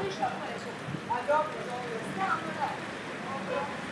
Thank you.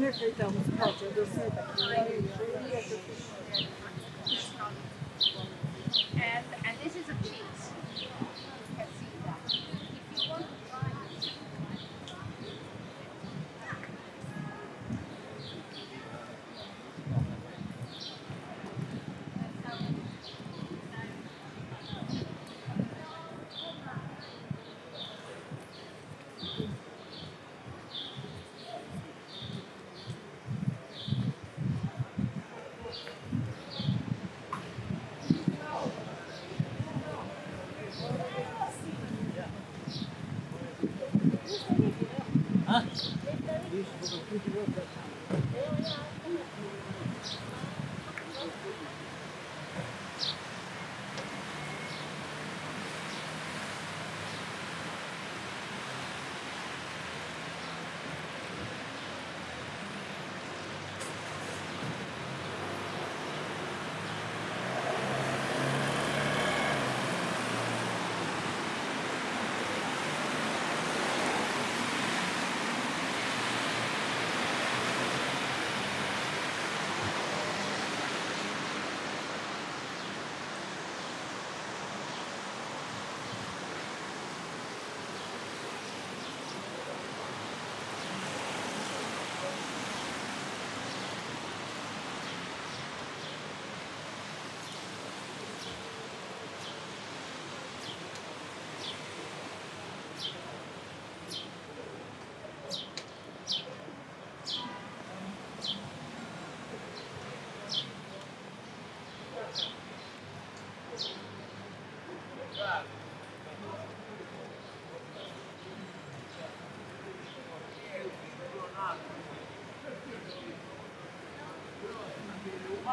100,000 pounds.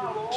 Falou,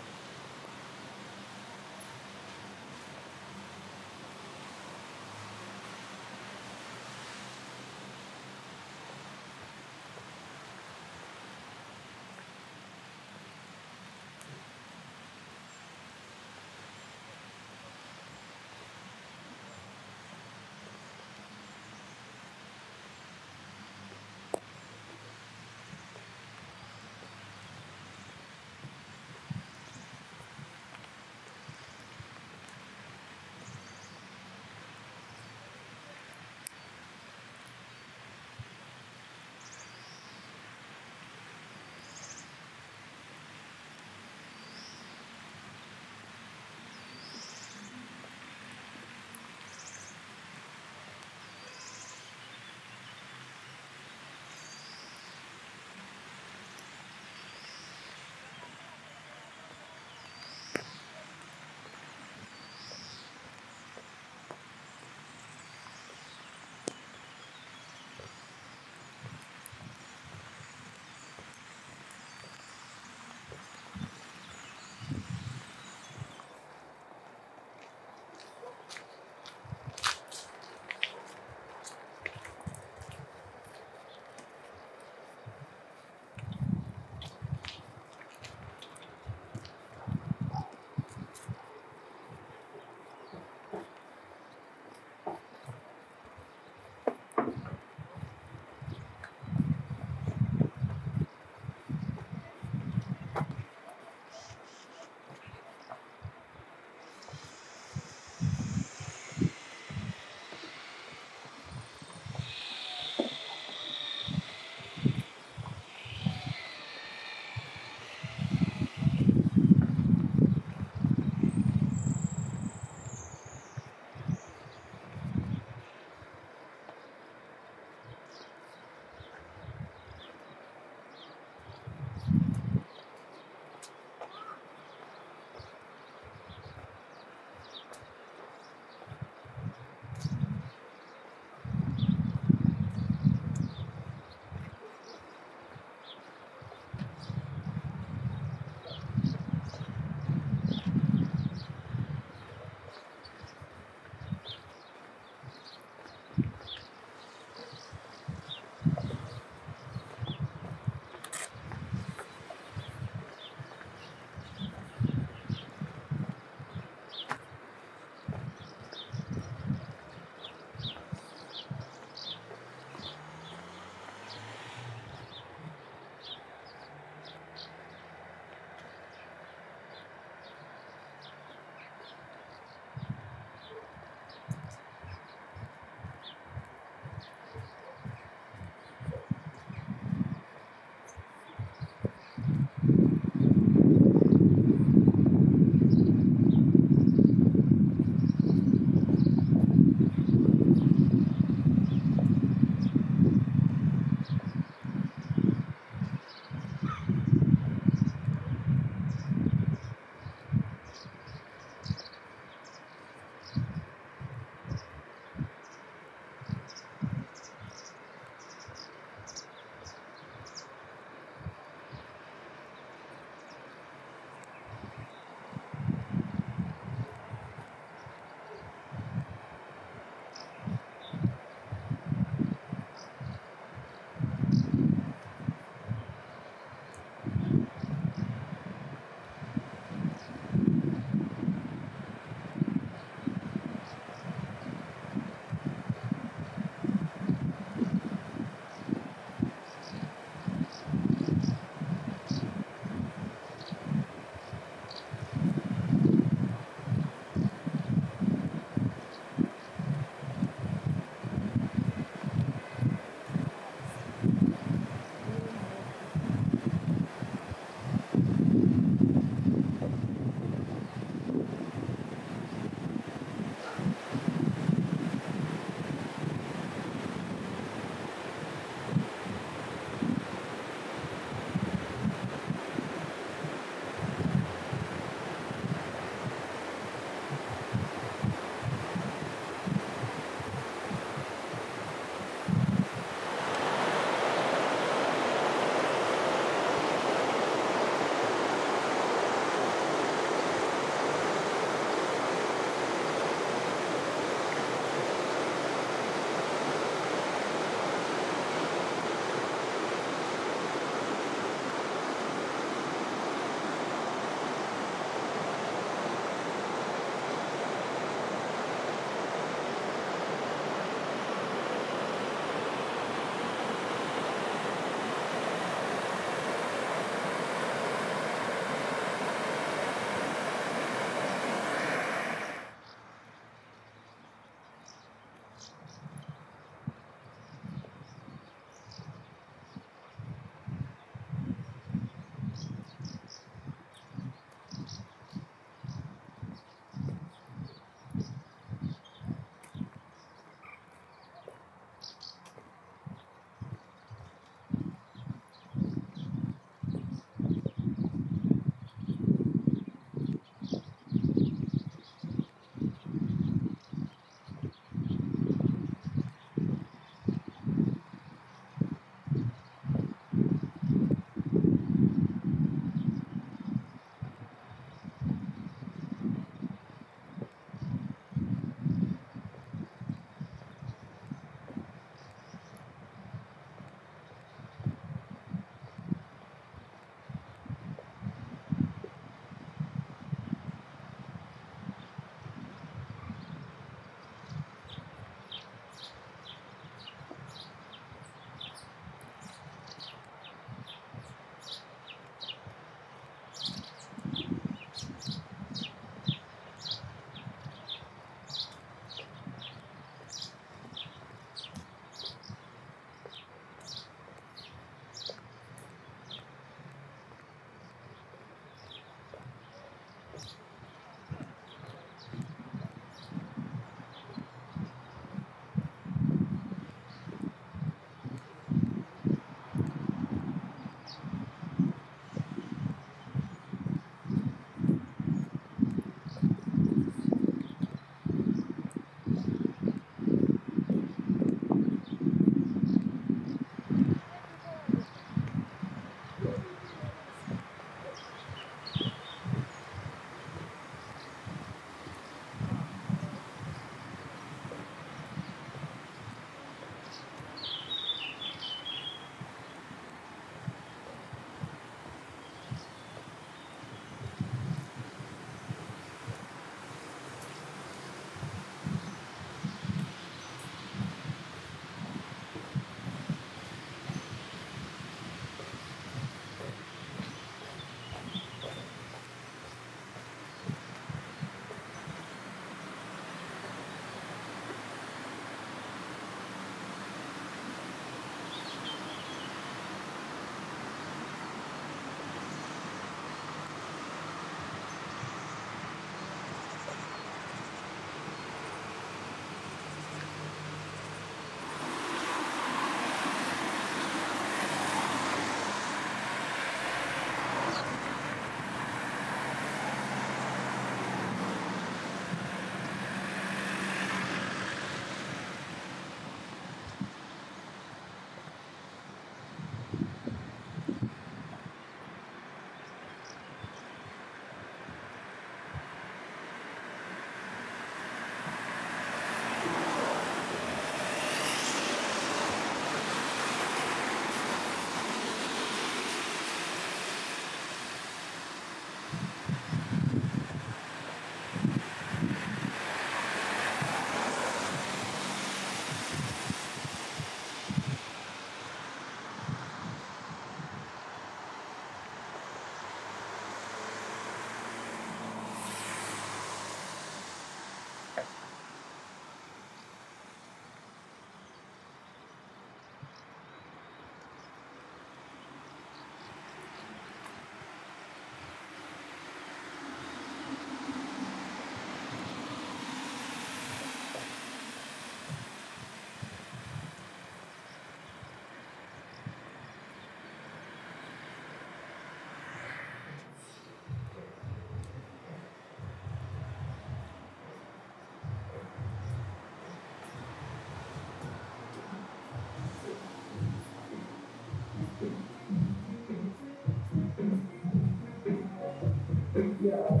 Yeah.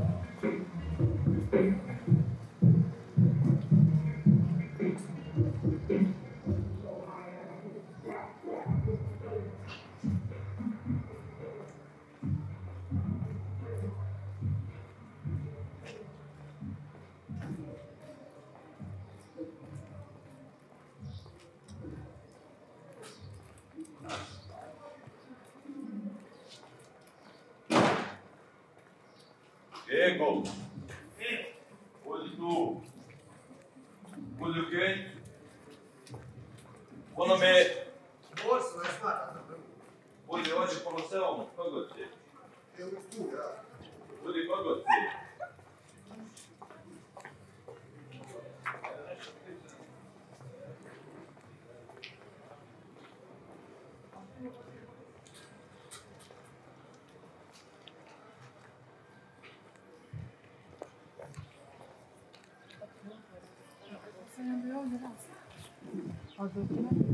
go. Hoje tu. Hoje o quê? Meu nome é. Or 59?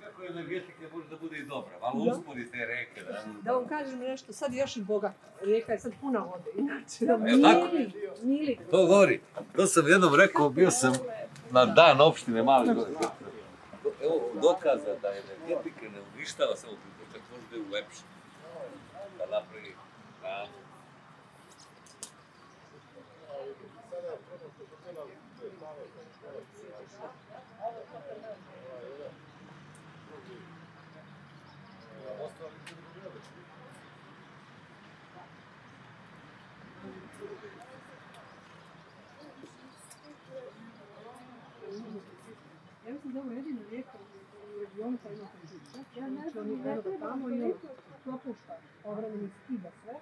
Kako energetika može da bude i dobra, malo uspori te reke. Da. Da vam kažem nešto, sad je još i bogat. Rijeka je sad puna vode, inače mili, mili. To govori, to sam jednom rekao, bio sam na dan opštine Mali Gore. Evo dokaza da energetika ne uništava samo priče, čak može da je ulepša. Da napravi hranu. Ja mislim da ovo jedina rijeka u regionu koja ima konžice. Ja ne znam, eno ga tamo i ono propušta, povremeno skida sve.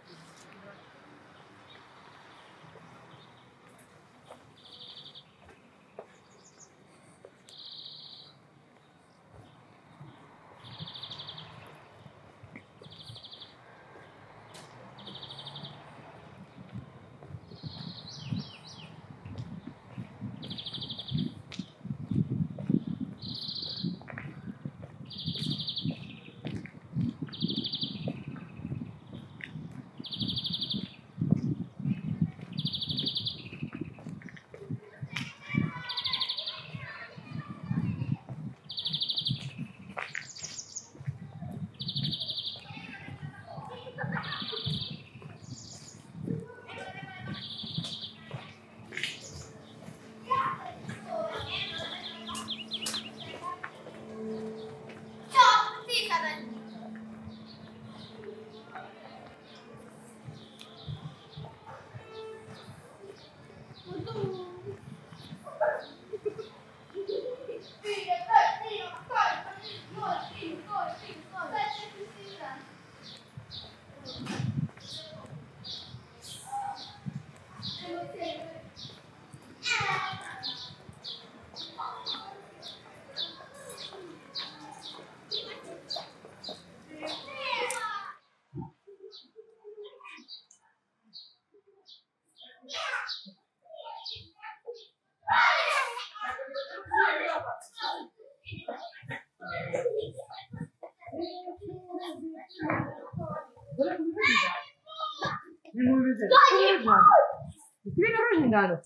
がある。ね。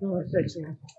どうしようします。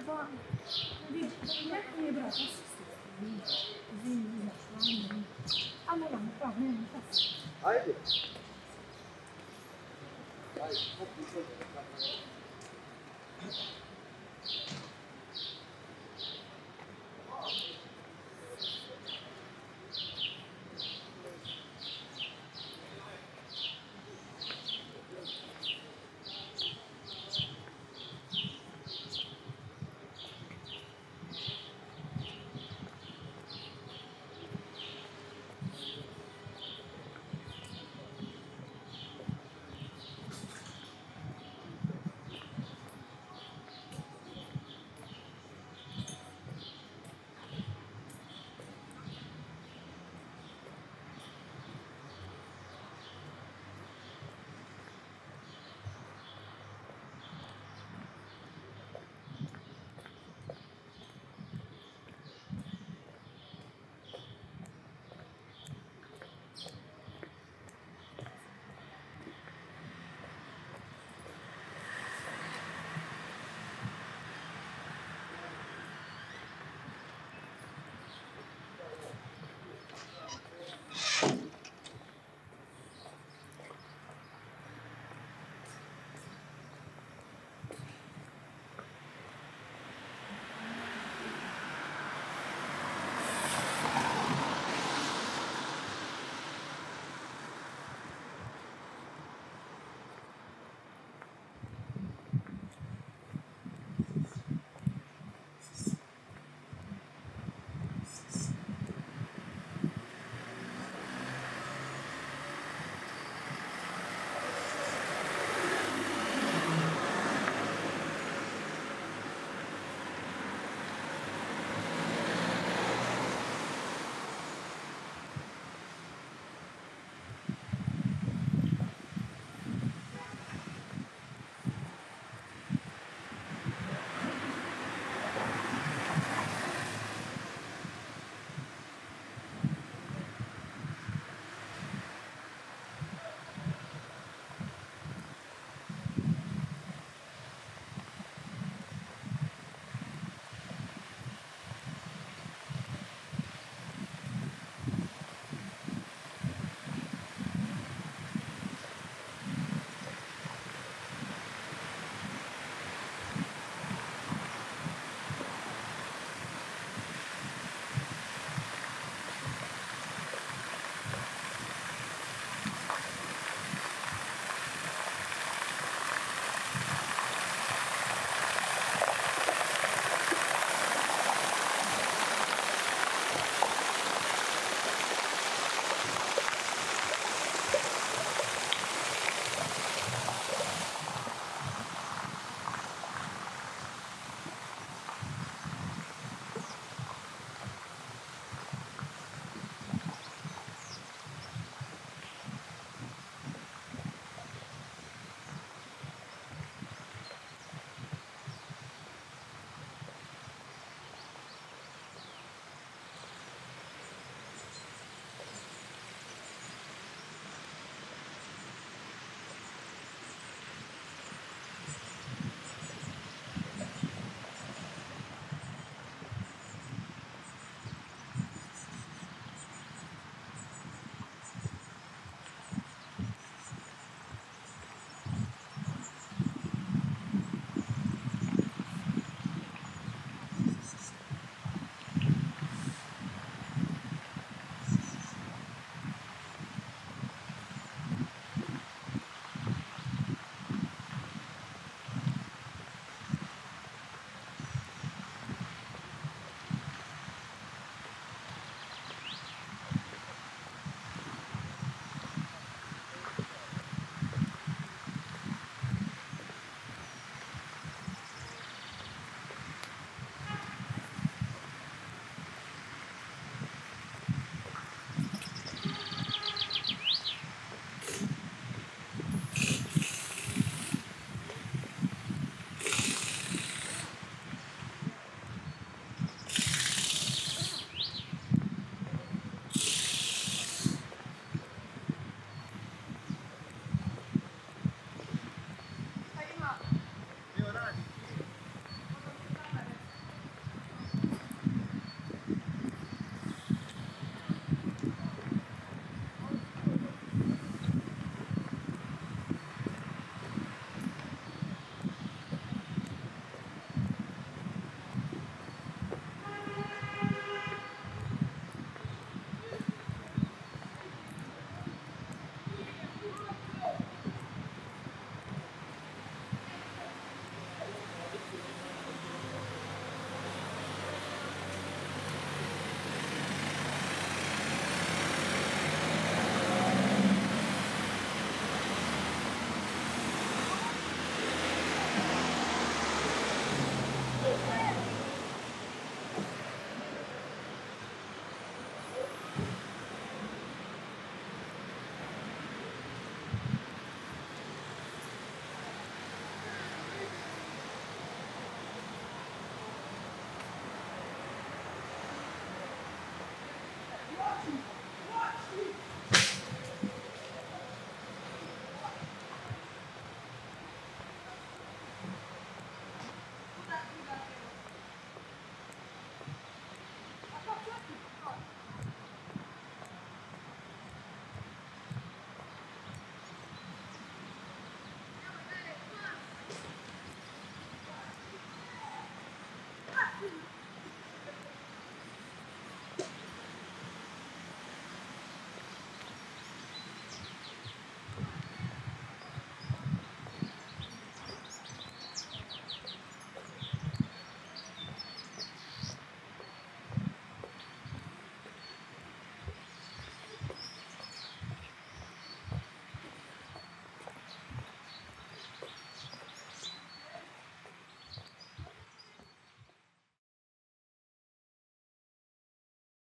два. Haydi.